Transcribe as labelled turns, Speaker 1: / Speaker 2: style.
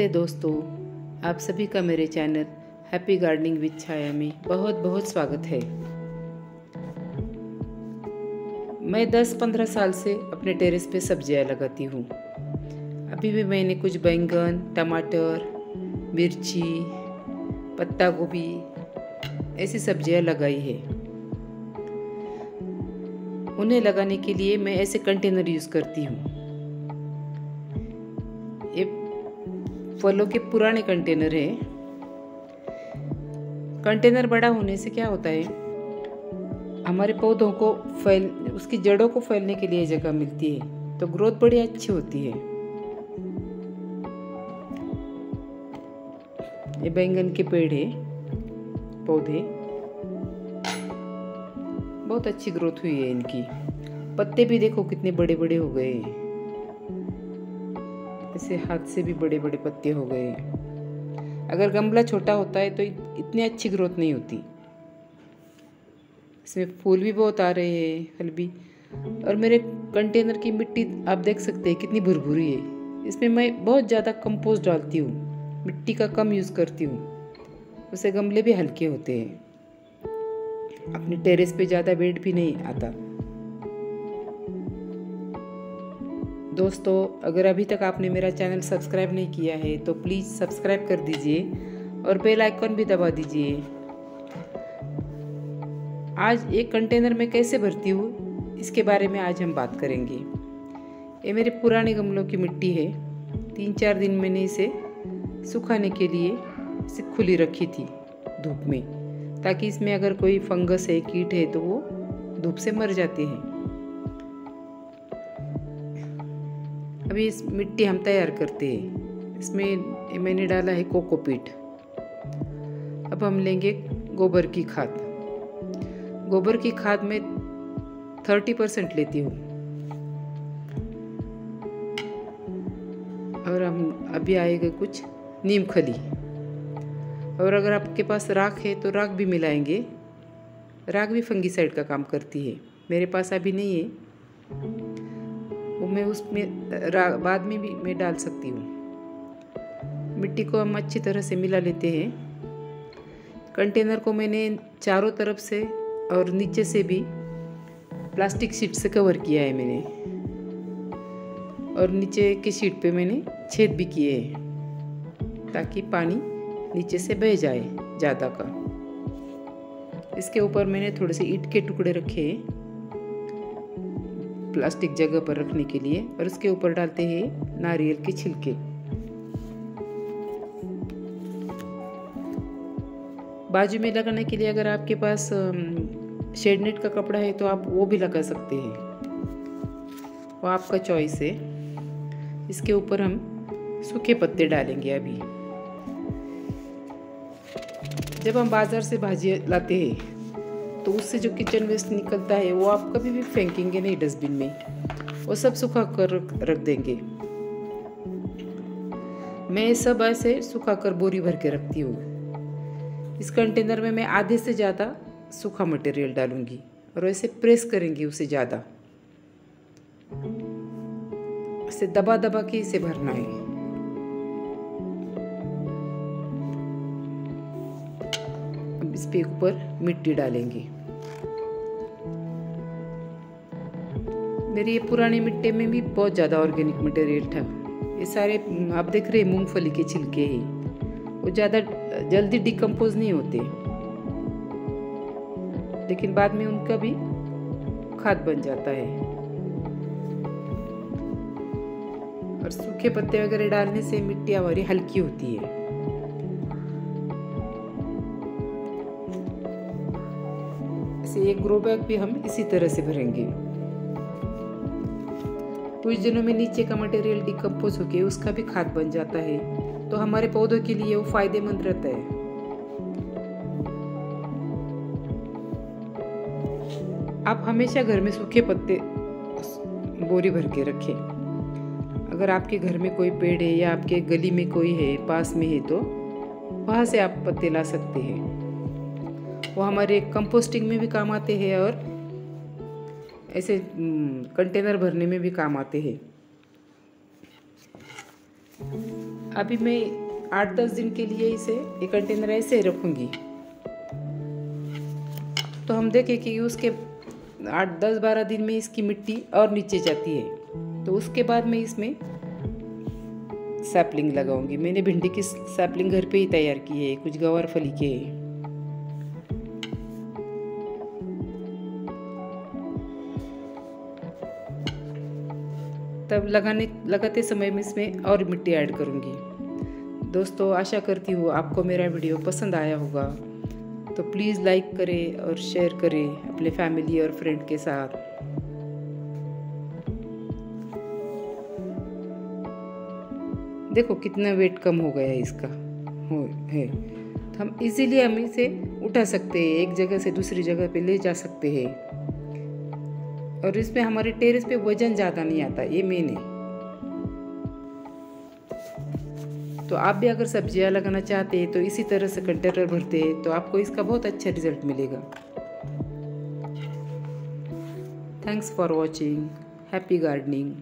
Speaker 1: नमस्ते दोस्तों, आप सभी का मेरे channel happy gardening with Chhaya में बहुत बहुत स्वागत है। मैं 10-15 साल से अपने टेरेस पे सब्ज़ियाँ लगाती हूँ। अभी भी मैंने कुछ बैंगन, टमाटर, मिर्ची पत्ता गोभी ऐसी सब्ज़ियाँ लगाई है। उन्हें लगाने के लिए मैं ऐसे कंटेनर यूज़ करती हूँ। फलों के पुराने कंटेनर है। कंटेनर बड़ा होने से क्या होता है? हमारे पौधों को फैल, उसकी जड़ों को फैलने के लिए जगह मिलती है तो ग्रोथ बड़ी अच्छी होती है। ये बैंगन के पेड़ है, पौधे। बहुत अच्छी ग्रोथ हुई है इनकी। पत्ते भी देखो कितने बड़े बड़े हो गए ऐसे हाथ से भी बड़े बड़े पत्ते हो गए। हैं अगर गमला छोटा होता है तो इतनी अच्छी ग्रोथ नहीं होती। इसमें फूल भी बहुत आ रहे हैं फल भी और मेरे कंटेनर की मिट्टी, आप देख सकते हैं कितनी भुरभुरी है। इसमें मैं बहुत ज़्यादा कंपोस्ट डालती हूँ, मिट्टी का कम यूज़ करती हूँ। उससे गमले भी हल्के होते हैं। अपने टेरेस पे ज़्यादा वेट भी नहीं आता। दोस्तों, अगर अभी तक आपने मेरा चैनल सब्सक्राइब नहीं किया है तो प्लीज़ सब्सक्राइब कर दीजिए और बेल आइकन भी दबा दीजिए। आज एक कंटेनर में कैसे भरती हूँ, इसके बारे में आज हम बात करेंगे। ये मेरे पुराने गमलों की मिट्टी है। तीन चार दिन मैंने इसे सुखाने के लिए इसे खुली रखी थी धूप में, ताकि इसमें अगर कोई फंगस है, कीट है तो वो धूप से मर जाते हैं। अभी इस मिट्टी हम तैयार करते हैं। इसमें मैंने डाला है कोकोपीट अब हम लेंगे गोबर की खाद। गोबर की खाद में थर्टी परसेंट लेती हूँ। और हम अभी आएगा कुछ नीम खली और अगर आपके पास राख है तो राख भी मिलाएँगे। राख भी फंगीसाइड का काम करती है। मेरे पास अभी नहीं है। वो मैं उसमें बाद में भी मैं डाल सकती हूँ। मिट्टी को हम अच्छी तरह से मिला लेते हैं। कंटेनर को मैंने चारों तरफ़ से और नीचे से भी प्लास्टिक शीट से कवर किया है मैंने। और नीचे की शीट पे मैंने छेद भी किए हैं, ताकि पानी नीचे से बह जाए ज़्यादा का। इसके ऊपर मैंने थोड़े से ईट के टुकड़े रखे प्लास्टिक जगह पर रखने के लिए और इसके ऊपर डालते हैं नारियल के छिलके। बाजू में लगाने के लिए अगर आपके पास शेडनेट का कपड़ा है तो आप वो भी लगा सकते हैं। वो आपका चॉइस है। इसके ऊपर हम सूखे पत्ते डालेंगे अभी। जब हम बाज़ार से भाजी लाते हैं तो उससे जो किचन वेस्ट निकलता है, वो आप कभी भी फेंकेंगे नहीं डस्टबिन में। वो सब सुखा कर रख देंगे। मैं सब ऐसे सुखा कर बोरी भर के रखती हूँ। इस कंटेनर में मैं आधे से ज़्यादा सूखा मटेरियल डालूँगी और वैसे प्रेस करेंगी उसे ज़्यादा। इसे दबा दबा के इसे भरना है। अब इस पे ऊपर मिट्टी डालेंगे। मेरी ये पुरानी मिट्टी में भी बहुत ज़्यादा ऑर्गेनिक मटेरियल था। ये सारे आप देख रहे हैं, मूंगफली के छिलके ही। वो ज़्यादा जल्दी डिकम्पोज नहीं होते। लेकिन बाद में उनका भी खाद बन जाता है। और सूखे पत्ते वगैरह डालने से मिट्टी हमारी हल्की होती है। से एक ग्रो बैग भी हम इसी तरह से भरेंगे। कुछ दिनों में नीचे का मटेरियल डिकम्पोज होके उसका भी खाद बन जाता है। तो हमारे पौधों के लिए वो फ़ायदेमंद रहता है। आप हमेशा घर में सूखे पत्ते बोरी भर के रखें। अगर आपके घर में कोई पेड़ है या आपके गली में कोई है, पास में है तो वहाँ से आप पत्ते ला सकते हैं। वो हमारे कंपोस्टिंग में भी काम आते हैं और ऐसे कंटेनर भरने में भी काम आते हैं। अभी मैं आठ दस दिन के लिए इसे एक कंटेनर ऐसे रखूँगी। तो हम देखें कि उसके आठ दस बारह दिन में इसकी मिट्टी और नीचे जाती है। तो उसके बाद मैं इसमें सैपलिंग लगाऊँगी। मैंने भिंडी की सैपलिंग घर पे ही तैयार की है, कुछ गवार फली के। तब लगाने, लगाते समय में इसमें और मिट्टी ऐड करूँगी। दोस्तों, आशा करती हूँ आपको मेरा वीडियो पसंद आया होगा। तो प्लीज़ लाइक करें और शेयर करें अपने फैमिली और फ्रेंड के साथ। देखो, कितना वेट कम हो गया है इसका। हो, है। तो हम इजीली हम इसे उठा सकते हैं, एक जगह से दूसरी जगह पे ले जा सकते हैं। और इसमें हमारे टेरेस पे वज़न ज़्यादा नहीं आता, ये मेन है। तो आप भी अगर सब्ज़ियाँ लगाना चाहते हैं तो इसी तरह से कंटेनर भरते हैं तो आपको इसका बहुत अच्छा रिज़ल्ट मिलेगा। Thanks for watching happy gardening